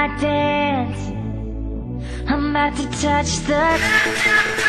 my dance. I'm about to touch the